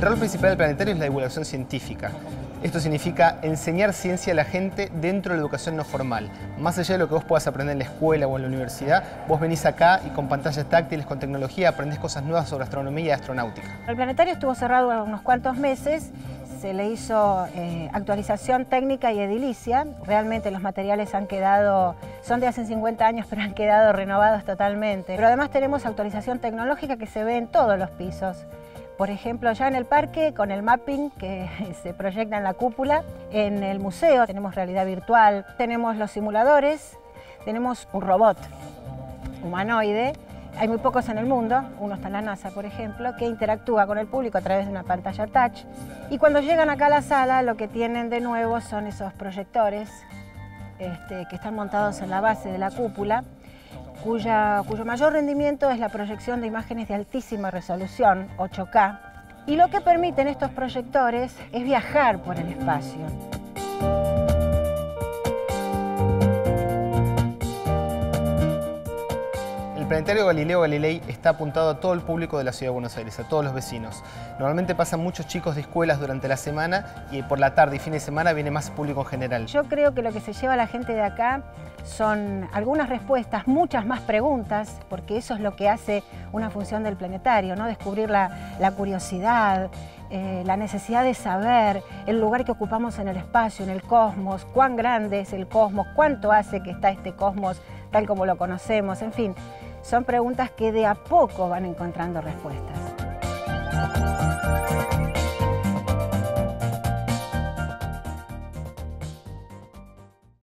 rol principal del planetario es la divulgación científica. Esto significa enseñar ciencia a la gente dentro de la educación no formal. Más allá de lo que vos puedas aprender en la escuela o en la universidad, vos venís acá y con pantallas táctiles, con tecnología, aprendés cosas nuevas sobre astronomía y astronáutica. El planetario estuvo cerrado unos cuantos meses se le hizo eh, actualización técnica y edilicia. Realmente los materiales han quedado, son de hace 50 años, pero han quedado renovados totalmente. Pero además tenemos actualización tecnológica que se ve en todos los pisos. Por ejemplo, ya en el parque, con el mapping que se proyecta en la cúpula, en el museo tenemos realidad virtual, tenemos los simuladores, tenemos un robot humanoide hay muy pocos en el mundo, uno está en la NASA, por ejemplo, que interactúa con el público a través de una pantalla touch. Y cuando llegan acá a la sala, lo que tienen de nuevo son esos proyectores este, que están montados en la base de la cúpula, cuya, cuyo mayor rendimiento es la proyección de imágenes de altísima resolución, 8K. Y lo que permiten estos proyectores es viajar por el espacio. El planetario Galileo Galilei está apuntado a todo el público de la ciudad de Buenos Aires, a todos los vecinos. Normalmente pasan muchos chicos de escuelas durante la semana y por la tarde y fin de semana viene más público en general. Yo creo que lo que se lleva a la gente de acá son algunas respuestas, muchas más preguntas, porque eso es lo que hace una función del planetario, ¿no? descubrir la, curiosidad, eh, la necesidad de saber el lugar que ocupamos en el espacio, en el cosmos, cuán grande es el cosmos, cuánto hace que está este cosmos tal como lo conocemos, en fin son preguntas que de a poco van encontrando respuestas.